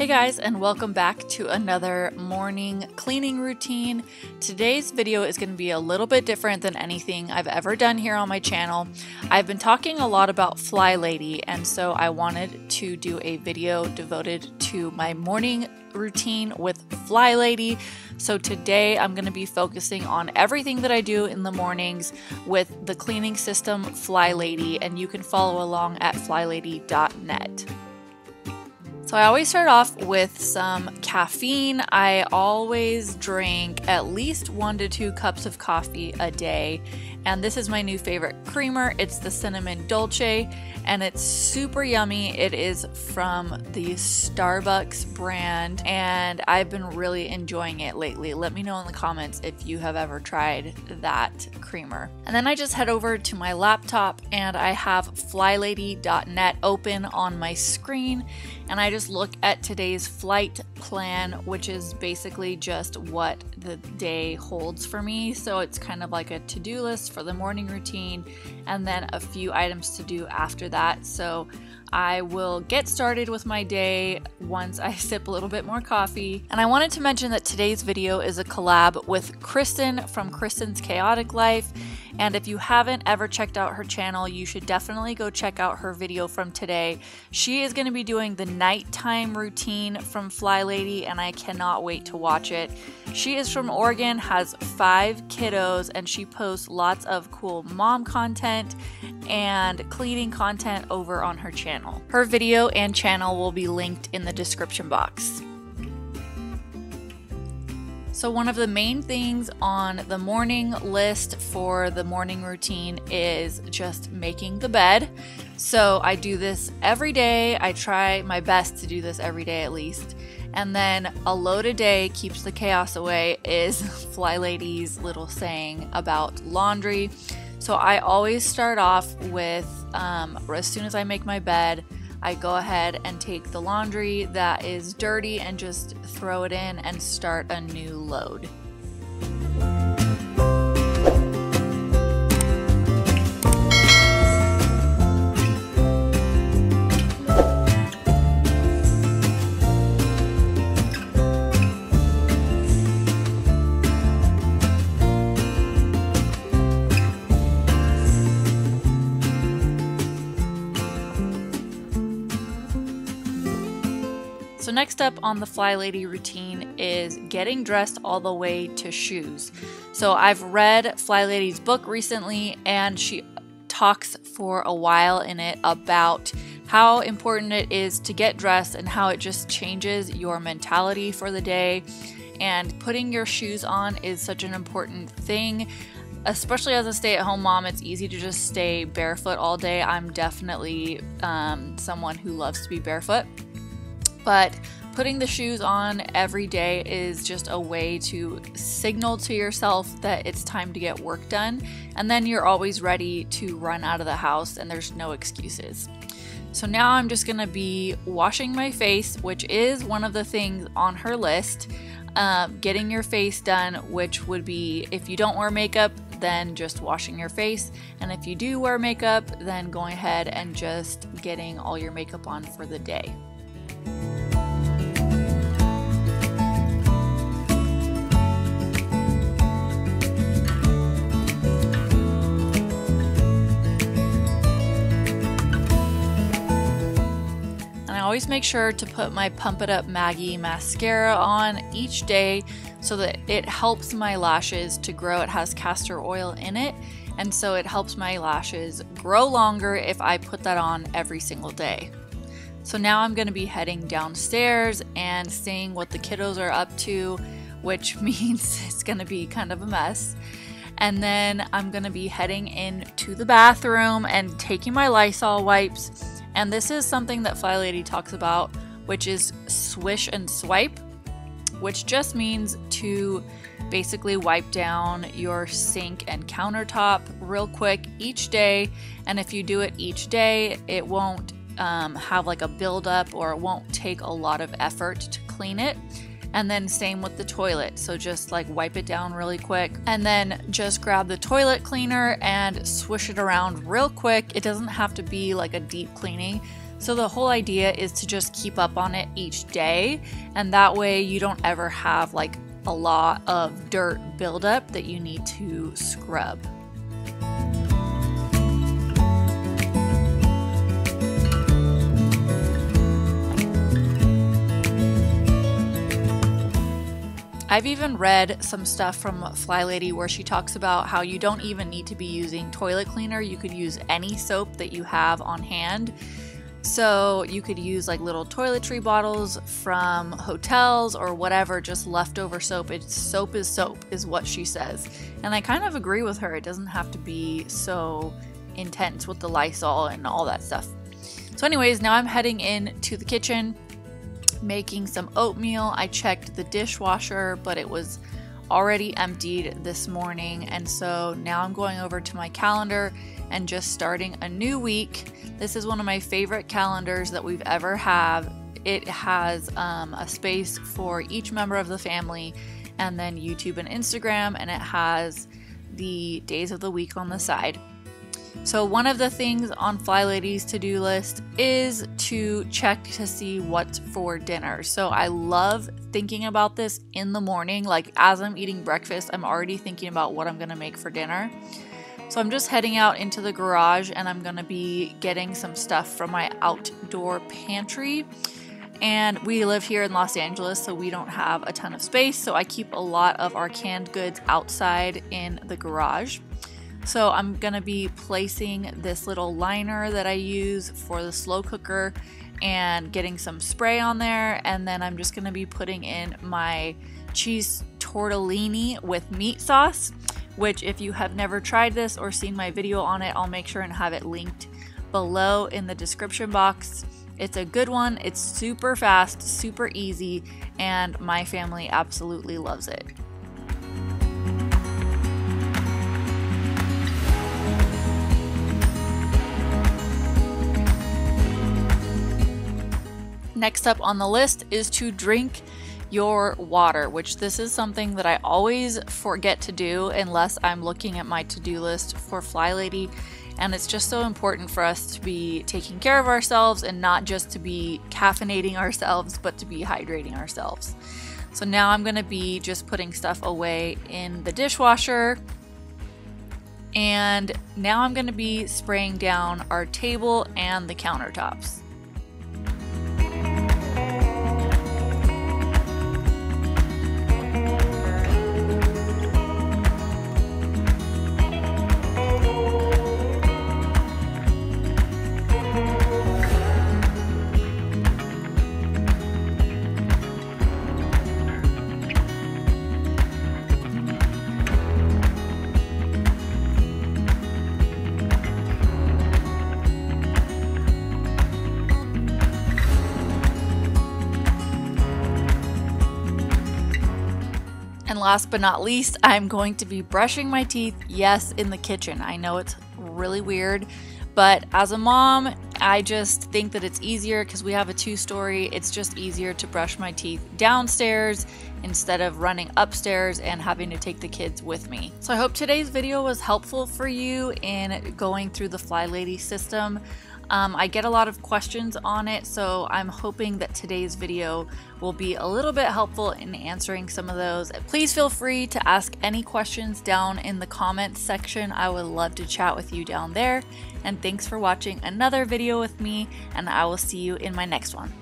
Hey guys, and welcome back to another morning cleaning routine. Today's video is going to be a little bit different than anything I've ever done here on my channel. I've been talking a lot about Fly Lady, and so I wanted to do a video devoted to my morning routine with Fly Lady. So today I'm going to be focusing on everything that I do in the mornings with the cleaning system Fly Lady, and you can follow along at flylady.net. So I always start off with some caffeine. I always drink at least one to two cups of coffee a day. And this is my new favorite creamer. It's the Cinnamon Dolce and it's super yummy. It is from the Starbucks brand and I've been really enjoying it lately. Let me know in the comments if you have ever tried that creamer. And then I just head over to my laptop and I have flylady.net open on my screen and I just look at today's flight plan, which is basically just what the day holds for me. So it's kind of like a to do list for the morning routine and then a few items to do after that. So I will get started with my day once I sip a little bit more coffee. And I wanted to mention that today's video is a collab with Kristen from Kristen's Chaotic Life. And if you haven't ever checked out her channel, you should definitely go check out her video from today. She is going to be doing the nighttime routine from Fly Lady, and I cannot wait to watch it. She is from Oregon, has five kiddos, and she posts lots of cool mom content and cleaning content over on her channel. Her video and channel will be linked in the description box. So, one of the main things on the morning list for the morning routine is just making the bed. So, I do this every day. I try my best to do this every day at least. And then a load a day keeps the chaos away is Fly Lady's little saying about laundry. So, I always start off with um, as soon as I make my bed, I go ahead and take the laundry that is dirty and just throw it in and start a new load. Next up on the Fly Lady routine is getting dressed all the way to shoes. So, I've read Fly Lady's book recently, and she talks for a while in it about how important it is to get dressed and how it just changes your mentality for the day. And putting your shoes on is such an important thing especially as a stay-at-home mom it's easy to just stay barefoot all day i'm definitely um, someone who loves to be barefoot but putting the shoes on every day is just a way to signal to yourself that it's time to get work done, and then you're always ready to run out of the house and there's no excuses. So now I'm just gonna be washing my face, which is one of the things on her list. Um, getting your face done, which would be if you don't wear makeup, then just washing your face. And if you do wear makeup, then going ahead and just getting all your makeup on for the day. Always make sure to put my Pump It Up Maggie mascara on each day so that it helps my lashes to grow. It has castor oil in it, and so it helps my lashes grow longer if I put that on every single day. So now I'm going to be heading downstairs and seeing what the kiddos are up to, which means it's going to be kind of a mess. And then I'm going to be heading into the bathroom and taking my Lysol wipes and this is something that Fly Lady talks about, which is swish and swipe, which just means to basically wipe down your sink and countertop real quick each day. And if you do it each day, it won't um, have like a buildup or it won't take a lot of effort to clean it. And then same with the toilet. So just like wipe it down really quick and then just grab the toilet cleaner and swish it around real quick. It doesn't have to be like a deep cleaning. So the whole idea is to just keep up on it each day, and that way you don't ever have like a lot of dirt buildup that you need to scrub. I've even read some stuff from Fly Lady where she talks about how you don't even need to be using toilet cleaner. You could use any soap that you have on hand. So you could use like little toiletry bottles from hotels or whatever, just leftover soap. It's soap is soap, is what she says. And I kind of agree with her. It doesn't have to be so intense with the Lysol and all that stuff. So, anyways, now I'm heading in to the kitchen making some oatmeal. I checked the dishwasher, but it was already emptied this morning. And so now I'm going over to my calendar and just starting a new week. This is one of my favorite calendars that we've ever had. It has um, a space for each member of the family and then YouTube and Instagram, and it has the days of the week on the side. So, one of the things on Fly Lady's to do list is to check to see what's for dinner. So, I love thinking about this in the morning. Like, as I'm eating breakfast, I'm already thinking about what I'm going to make for dinner. So, I'm just heading out into the garage and I'm going to be getting some stuff from my outdoor pantry. And we live here in Los Angeles, so we don't have a ton of space. So, I keep a lot of our canned goods outside in the garage. So I'm to be placing this little liner that I use for the slow cooker and getting some spray on there. And then I'm just to be putting in my cheese tortellini with meat sauce, which if you have never tried this or seen my video on it, I'll make sure and have it linked below in the description box. It's a good one. It's super fast, super easy, and my family absolutely loves it. Next up on the list is to drink your water, which this is something that I always forget to do unless I'm looking at my to do list for Fly Lady. And it's just so important for us to be taking care of ourselves and not just to be caffeinating ourselves, but to be hydrating ourselves. So now I'm going to be just putting stuff away in the dishwasher. And now I'm going to be spraying down our table and the countertops. And last but not least, I'm going to be brushing my teeth, yes, in the kitchen. I know it's really weird, but as a mom, I just think that it's easier because we have a two story. It's just easier to brush my teeth downstairs instead of running upstairs and having to take the kids with me. So I hope today's video was helpful for you in going through the Fly Lady system. Um, I get a lot of questions on it, so I'm hoping that today's video will be a little bit helpful in answering some of those. Please feel free to ask any questions down in the comments section. I would love to chat with you down there. And thanks for watching another video with me, and I will see you in my next one.